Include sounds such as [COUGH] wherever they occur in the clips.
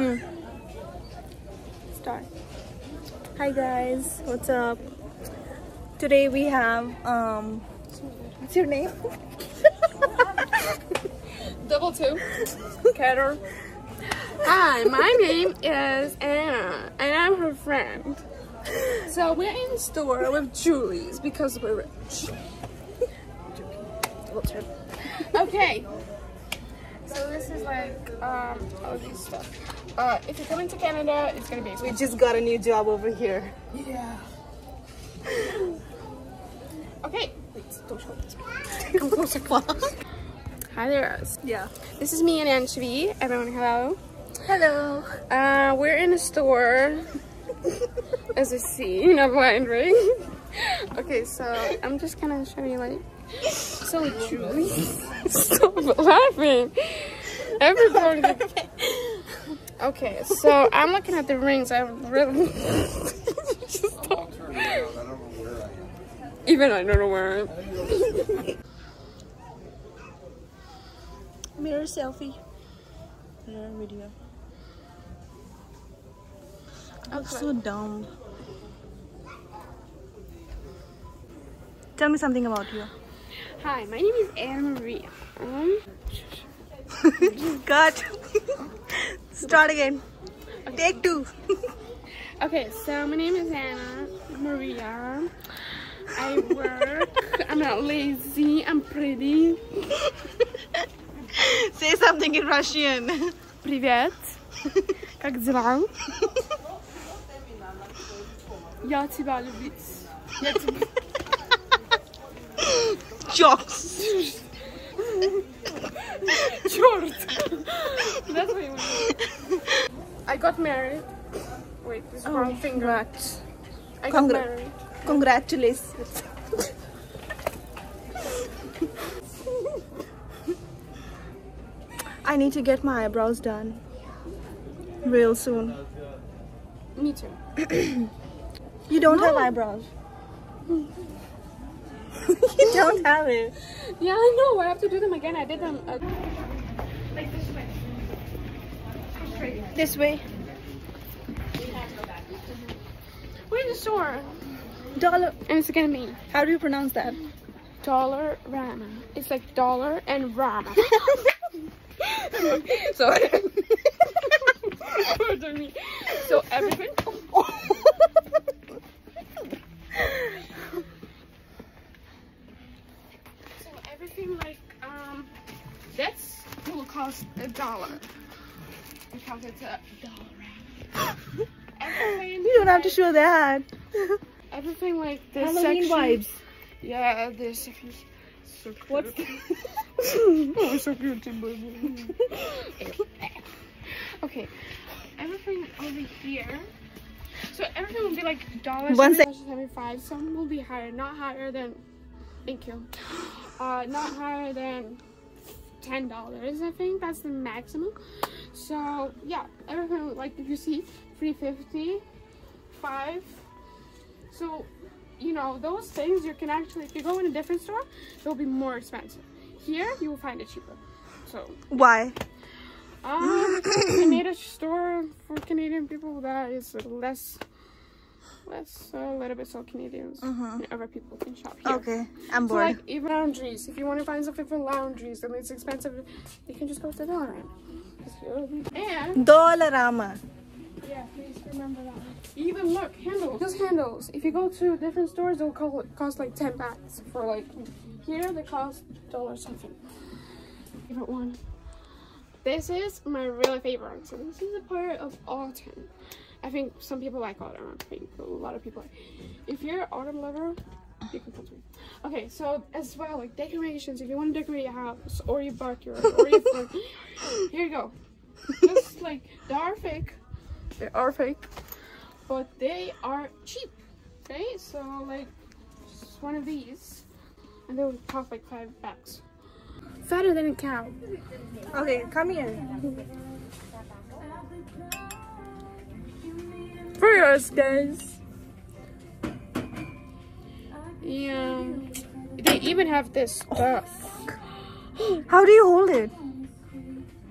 Hmm. Start. Hi guys, what's up? Today we have um what's your name? [LAUGHS] Double two. Catter. Hi, my name is Anna, and I'm her friend. So we're in store with Julie's because we're rich. [LAUGHS] Double two. Okay. So this is like um all these stuff. Uh, if you're coming to Canada, it's gonna be We just got a new job over here. yeah. Okay. Wait, don't show this. Come [LAUGHS] closer. Hi there. Yeah. This is me and Anshivi. Everyone, hello. Hello. Uh, we're in a store. As you see, you know, blind, right? okay, so I'm just gonna show you like. So Julie, [LAUGHS] stop laughing. Everybody. [LAUGHS] Okay, so I'm looking at the rings. I really. [LAUGHS] just stop. Even I don't know where I am. Mirror selfie. Mirror video. I'm so dumb. Tell me something about you. Hi, my name is Anne Marie. Um, [LAUGHS] Cut. Start again. Take two. Okay, so my name is Anna Maria. I work. I'm not lazy. I'm pretty. Say something in Russian. Привет. Как дела? Я тебя любить. Я тебя... Jokes. [LAUGHS] Черт. That's what you want. I got married. Wait, this is wrong finger. Congrats. I got Congra- married. Congratulations. I need to get my eyebrows done real soon. Me too. [CLEARS THROAT] You don't have eyebrows. [LAUGHS] [LAUGHS] you don't have it. Yeah, I know. I have to do them again. I did them. Uh, like this way. This way. We're in the store. Dollar. And it's gonna be How do you pronounce that? dollar rama. It's like dollar and rama. [LAUGHS] so, [LAUGHS] so everything. So everything like um, this a dollar because it's a dollar. [GASPS] You don't have to show that. [LAUGHS] everything like this Halloween section. vibes. Yeah, this if you. So cute. What's [LAUGHS] oh, so cute, [LAUGHS] okay, everything over here. So everything will be like dollars. One sec- seventy-five. Some will be higher, not higher than. Thank you. [GASPS] Uh, not higher than ten dollars. I think that's the maximum. So yeah, everything like if you see, three fifty, five. So you know, those things you can actually, if you go in a different store, they'll be more expensive. Here, you will find it cheaper. So, Why? um, [CLEARS THROAT] they made a store for Canadian people that is less, less, a little bit so Canadians mm-hmm. and other people can shop here. Okay, I'm So bored. like even laundries, if you want to find something for laundries and it's expensive, you can just go to the dollar. And Dollarama. yeah, please remember that. Even look, handles. Just handles. If you go to different stores, they'll cost like 10 bucks. For like, here they cost dollar something. Favorite one. This is my really favorite. So this is a part of autumn. I think some people like autumn. I think a lot of people. If you're an autumn lover, you can come to me. Okay, so as well, like decorations. If you want to decorate your house or your backyard or your [LAUGHS] front, here you go. Just like they are fake. They are fake, but they are cheap. Okay, so like just one of these, and they would cost like five bucks. Fatter than a cow. Okay, come here. For us, guys. Yeah. They even have this oh stuff. How do you hold it?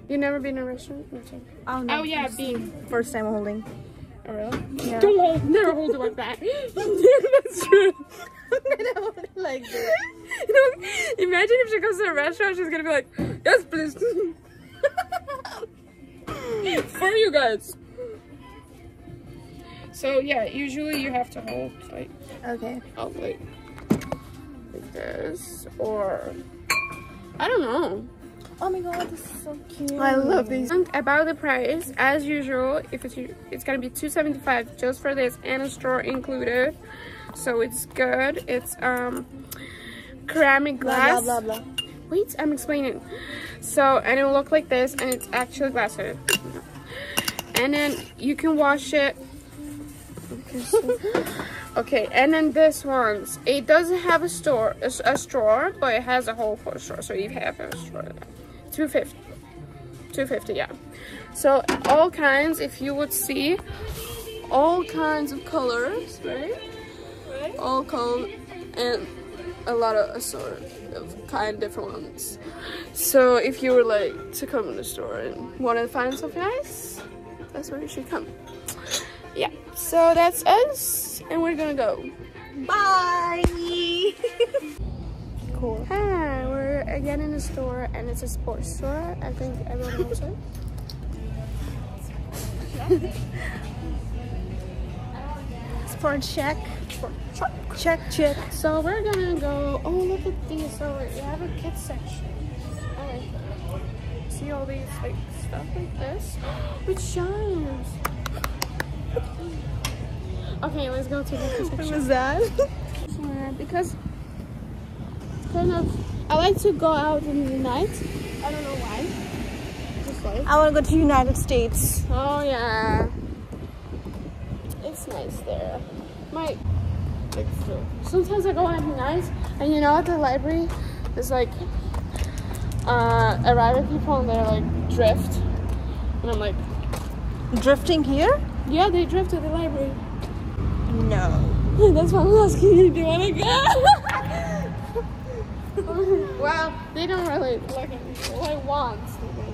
You never been in a restaurant? No, sorry. Oh, Oh yeah, bean. First time holding. Oh really? Yeah. Don't hold, never hold it like that. [LAUGHS] That's true. like this. [LAUGHS] You know, imagine if she goes to a restaurant, she's gonna be like, yes, please. [LAUGHS] For you guys. So yeah, usually you have to hold like, Okay. hold like, like this, or I don't know. Oh my god, this is so cute. I love these. And about the price, as usual, if it's it's gonna be 275 just for this and a straw included. So it's good. It's um ceramic glass. blah, blah, blah. Wait, I'm explaining. So, and it will look like this, and it's actually glass. And then you can wash it. [LAUGHS] Okay, and then this one's, it doesn't have a store, a, a straw, but it has a hole for a straw, so you have a straw. 250. 250, yeah. So, all kinds, if you would see, all kinds of colors, right? All colors, and a lot of assorted of kind different ones. So if you were like to come in the store and want to find something nice, that's where you should come. Yeah. So that's us, and we're gonna go. Bye. [LAUGHS] cool. Hi, we're again in the store, and it's a sports store. I think everyone knows it. [LAUGHS] Sport Chek. Check, check. So we're gonna go. Oh, look at these! So we have a kids section. That. See all these like stuff like this. It shines. Okay, let's go to the What section. was that? Because kind of I like to go out in the night. I don't know why. Just like I want to go to United States. oh yeah, it's nice there. My like so- sometimes I go out at night, and you know at the library there's like uh Arabic people and they're like drift, and I'm like Drifting here? yeah they drift to the library. No. [LAUGHS] That's why I'm asking you, do you want to go? [LAUGHS] well, they don't really look at me. Well, I want to go.